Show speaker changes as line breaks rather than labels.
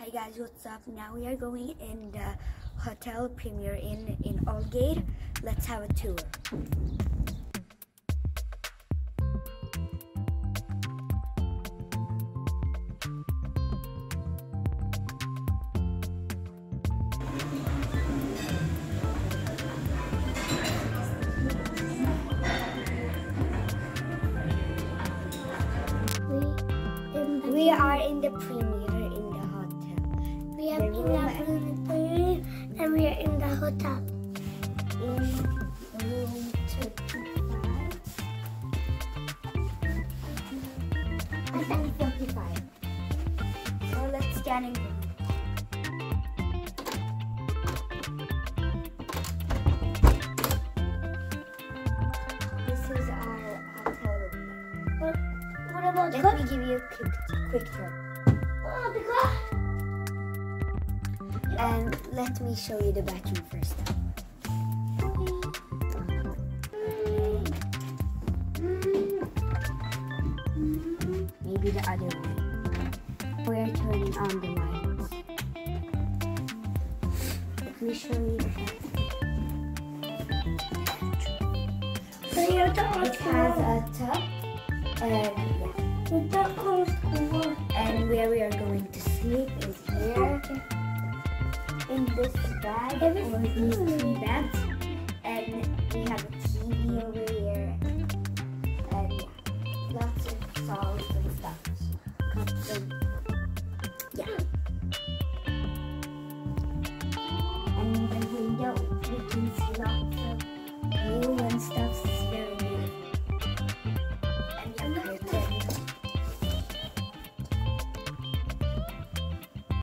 Hi guys, what's up? Now we are going in the Hotel Premier Inn in Aldgate. Let's have a tour. We are in the Premier
we are in hotel.
In room 35. I think 45. So let's in. This is our uh, hotel room.
What, what about
Let
cook?
me give you a quick, quick tour.
Oh, cook.
And let me show you the bathroom first. Maybe the other way. We're turning on the lights. Let me show you the bathroom.
So you're the
It has a tub and yeah.
With the cook.
And where we are going to sleep is here in this bag or these two bags. And we have a TV over here. And yeah, lots of songs and stuff.